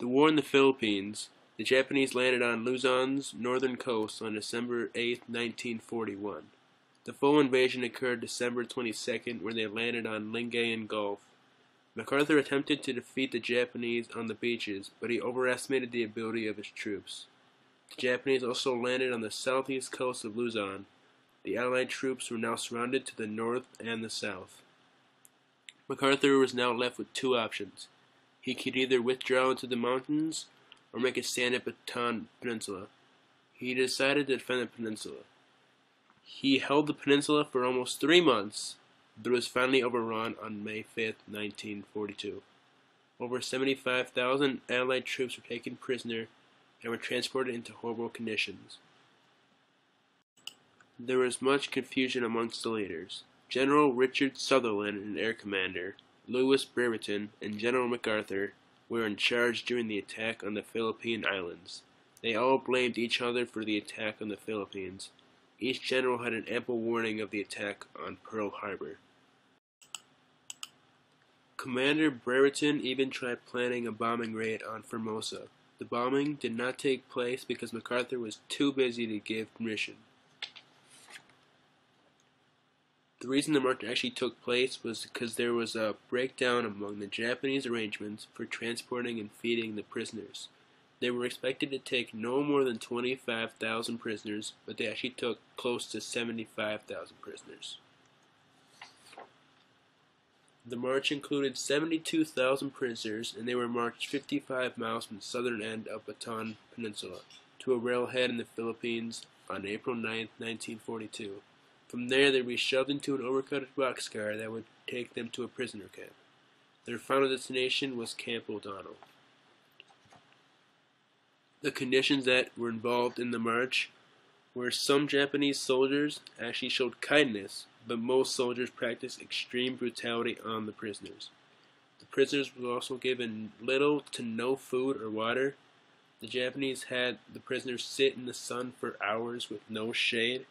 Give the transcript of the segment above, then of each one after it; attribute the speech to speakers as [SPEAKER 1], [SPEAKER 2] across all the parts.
[SPEAKER 1] The War in the Philippines. The Japanese landed on Luzon's northern coast on December 8, 1941. The full invasion occurred December 22nd, where they landed on Lingayen Gulf. MacArthur attempted to defeat the Japanese on the beaches, but he overestimated the ability of his troops. The Japanese also landed on the southeast coast of Luzon. The Allied troops were now surrounded to the north and the south. MacArthur was now left with two options. He could either withdraw into the mountains or make a stand at Bataan Peninsula. He decided to defend the peninsula. He held the peninsula for almost three months, but was finally overrun on May 5, 1942. Over 75,000 Allied troops were taken prisoner and were transported into horrible conditions. There was much confusion amongst the leaders. General Richard Sutherland, an air commander, Lewis Brereton, and General MacArthur were in charge during the attack on the Philippine Islands. They all blamed each other for the attack on the Philippines. Each general had an ample warning of the attack on Pearl Harbor. Commander Brereton even tried planning a bombing raid on Formosa. The bombing did not take place because MacArthur was too busy to give permission. The reason the march actually took place was because there was a breakdown among the Japanese arrangements for transporting and feeding the prisoners. They were expected to take no more than 25,000 prisoners, but they actually took close to 75,000 prisoners. The march included 72,000 prisoners, and they were marched 55 miles from the southern end of Bataan Peninsula to a railhead in the Philippines on April 9, 1942. From there, they would be shoved into an overcrowded boxcar that would take them to a prisoner camp. Their final destination was Camp O'Donnell. The conditions that were involved in the march were some Japanese soldiers actually showed kindness, but most soldiers practiced extreme brutality on the prisoners. The prisoners were also given little to no food or water. The Japanese had the prisoners sit in the sun for hours with no shade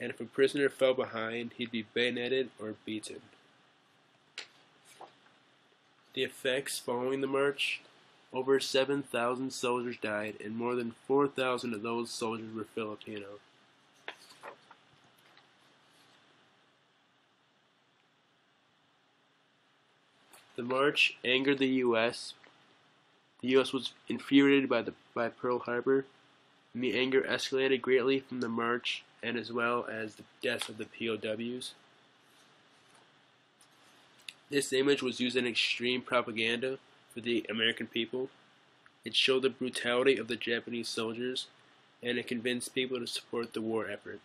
[SPEAKER 1] and if a prisoner fell behind, he'd be bayoneted or beaten. The effects following the march over 7,000 soldiers died, and more than 4,000 of those soldiers were Filipino. The march angered the U.S. The U.S. was infuriated by the by Pearl Harbor, and the anger escalated greatly from the march and as well as the deaths of the POWs. This image was used in extreme propaganda for the American people. It showed the brutality of the Japanese soldiers, and it convinced people to support the war effort.